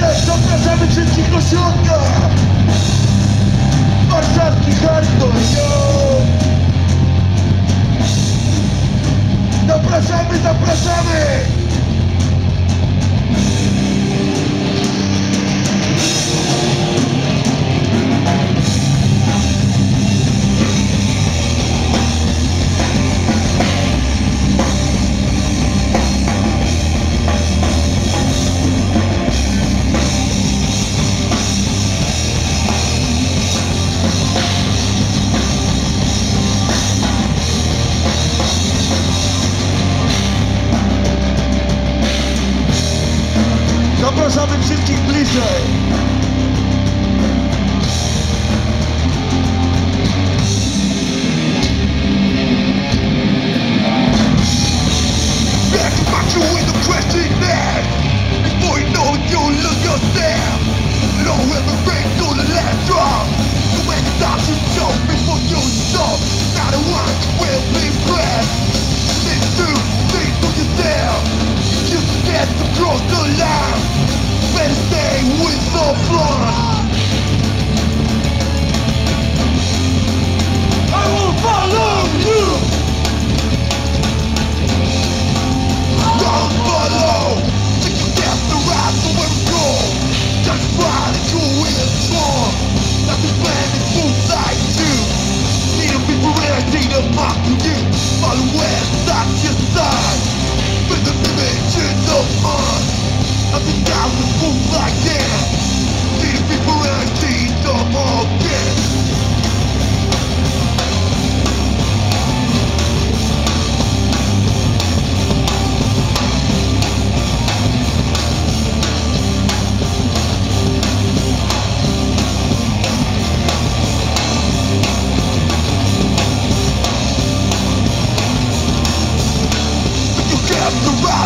Zapraszamy wszystkich do środka! Warszawski hardcore, yo! Zapraszamy, zapraszamy! Zapraszamy wszystkich bliżej!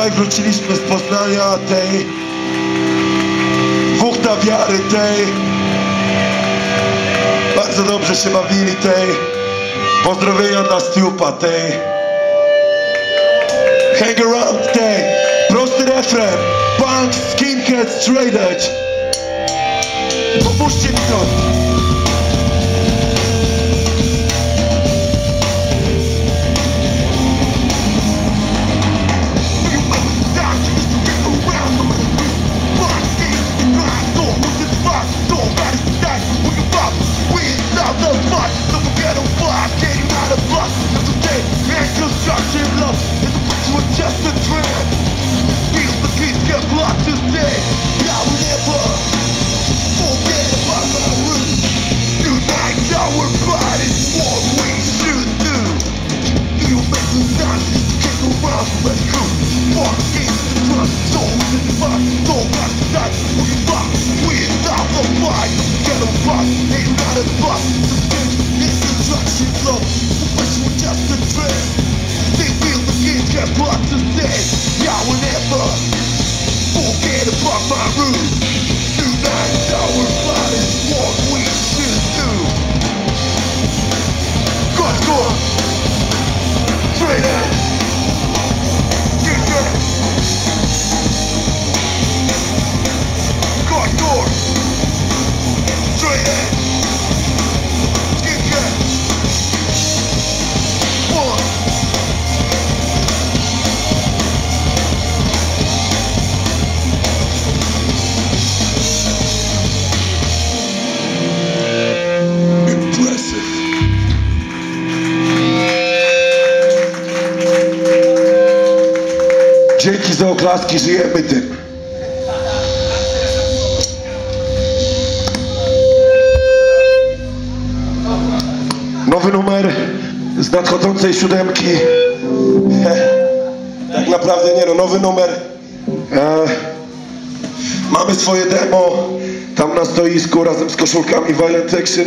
Wczoraj wróciliśmy z Poznania tej dwóch na wiary tej bardzo dobrze się bawili tej pozdrowienia dla Stiupa tej. Hang around tej prosty refren punk, skinhead, straight edge. Pomóżcie mi to żyjemy tym. Nowy numer z nadchodzącej siódemki. Tak naprawdę nie no, nowy numer. E, mamy swoje demo. Tam na stoisku razem z koszulkami Violent Action,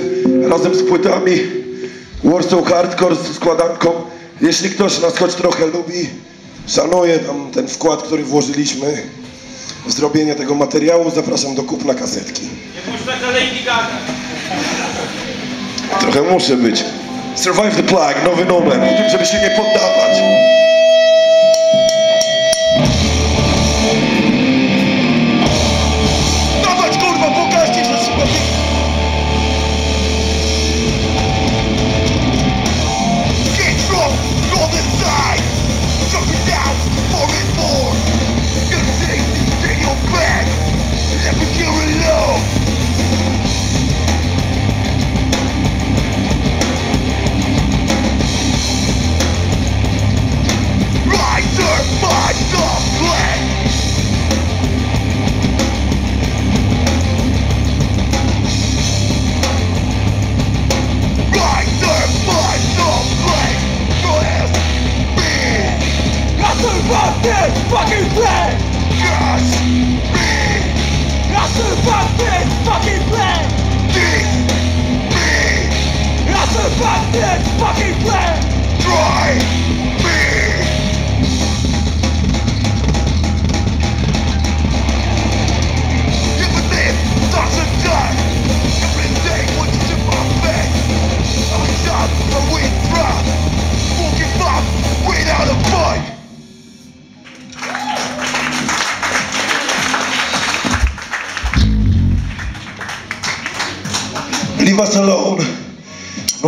razem z płytami Warsaw Hardcore z składanką. Jeśli ktoś nas choć trochę lubi, szanuje tam ten wkład, który włożyliśmy w zrobienie tego materiału, zapraszam do kupna kasetki. Nie. Trochę muszę być. Survive the Plague, nowy numer, żeby się nie poddawać.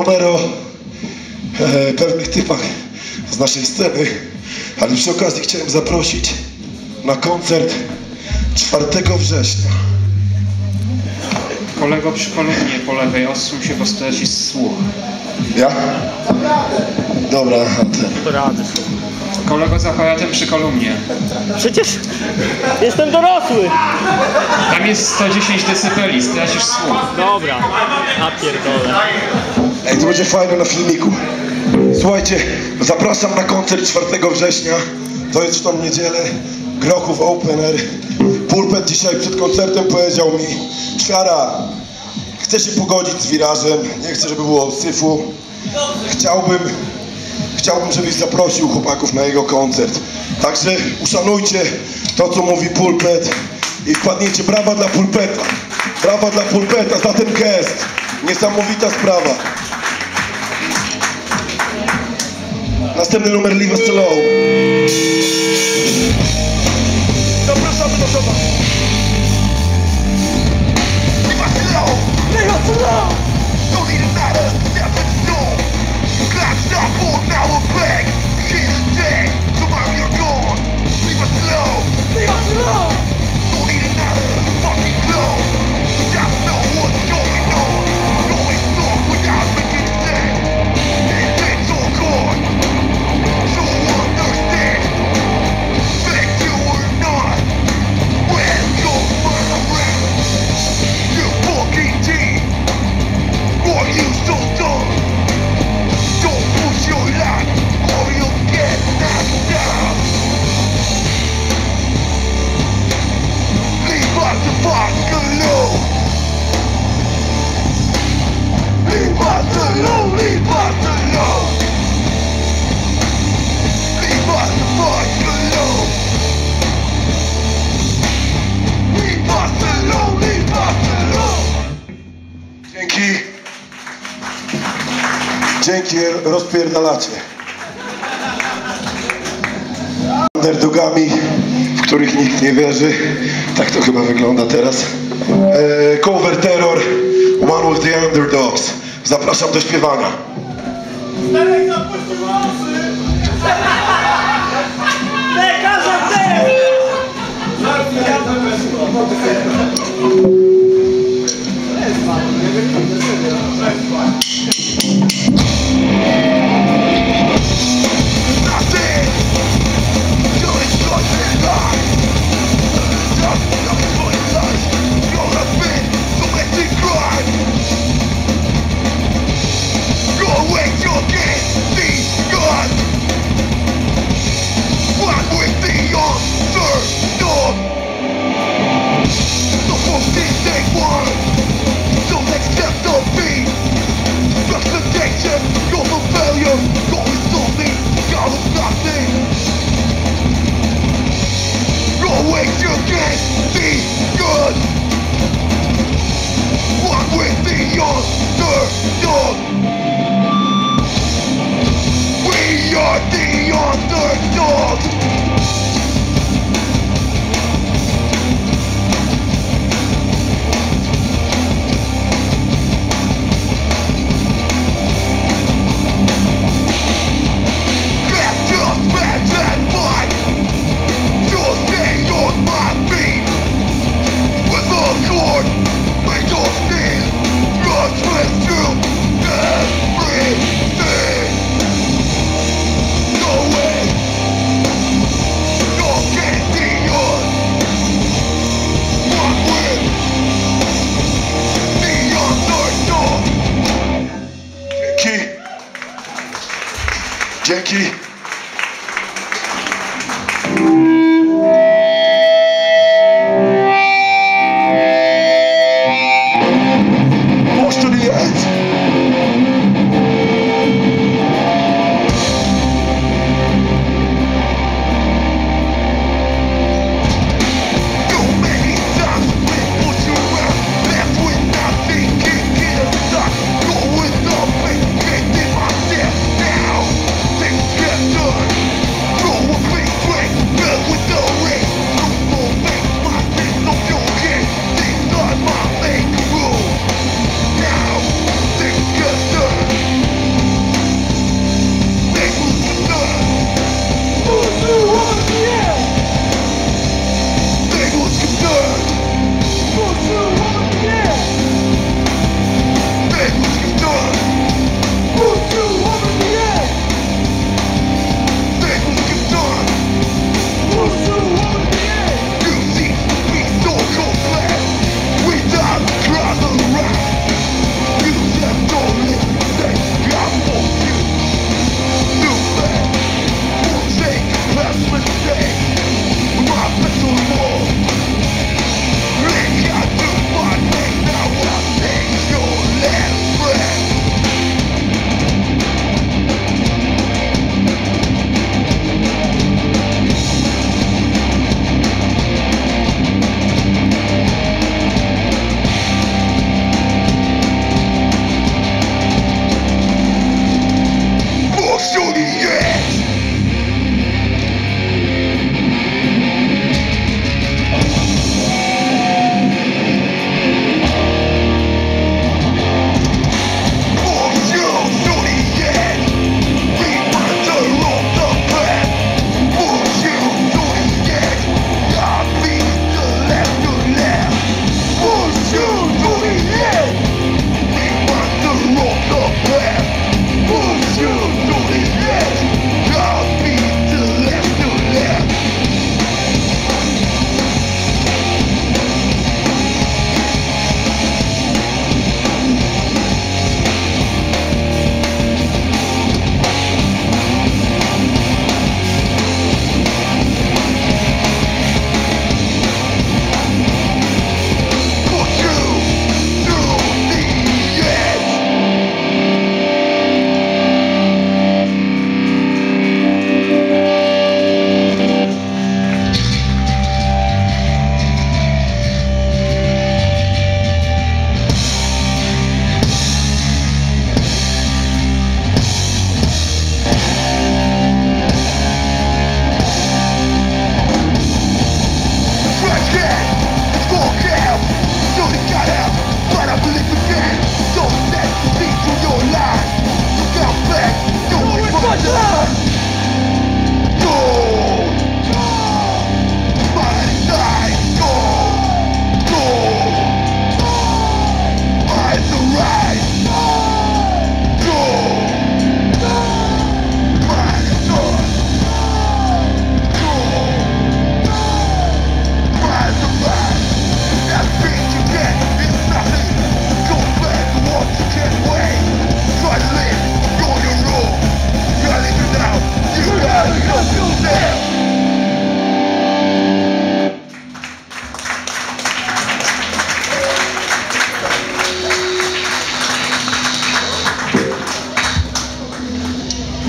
Numer o e, pewnych typach z naszej sceny, ale przy okazji chciałem zaprosić na koncert 4 września. Kolego przy kolumnie po lewej, odsuń się, bo stracisz słuch. Ja? Dobra, ten. Rady. Kolego za aparatem przy kolumnie. Przecież jestem dorosły. Tam jest 110 dB, stracisz słuch. Dobra, a pierdolę. Ej, to będzie fajne na filmiku. Słuchajcie, zapraszam na koncert 4 września. To jest w tą niedzielę. Grochów Open Air. Pulpet dzisiaj przed koncertem powiedział mi Ćwiara, chcę się pogodzić z wirażem, nie chcę, żeby było syfu. Chciałbym, chciałbym, żebyś zaprosił chłopaków na jego koncert. Także uszanujcie to, co mówi Pulpet i wpadnijcie brawa dla Pulpeta. Brawa dla Pulpeta za ten gest. Niesamowita sprawa. Następny numer Live Slow. Rozpierdalacie. Underdogami, w których nikt nie wierzy. Tak to chyba wygląda teraz. E, cover Terror, One with the Underdogs. Zapraszam do śpiewania. Lekarza ty! Thank you.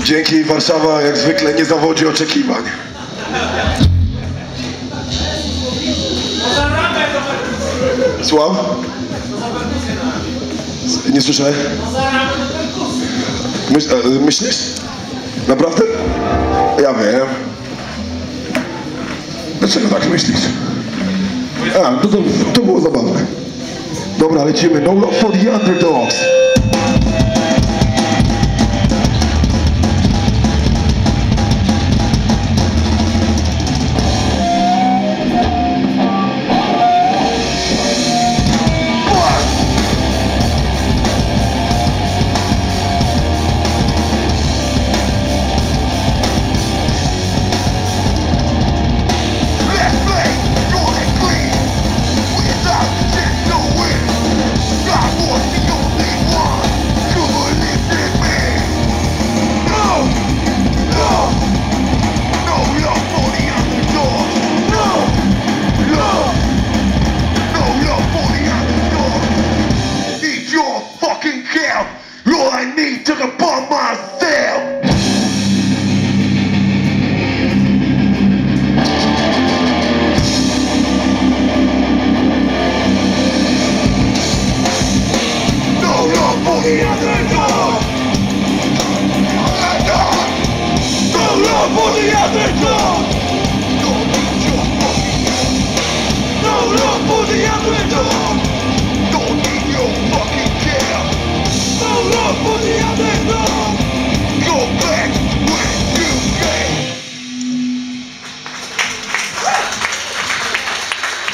Dzięki Warszawa jak zwykle nie zawodzi oczekiwań. Słucham? Nie słyszę. E, myślisz? Naprawdę? Ja wiem. Dlaczego tak myślisz? A, to, to, to było zabawne. Dobra, lecimy. No love for the underdogs.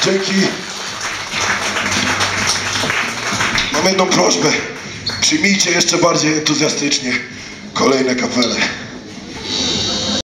Dzięki. Mam jedną prośbę. Przyjmijcie jeszcze bardziej entuzjastycznie kolejne kapele.